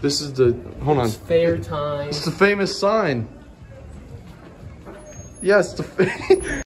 This is the, hold on. It's fair time. It's the famous sign. Yes, yeah, the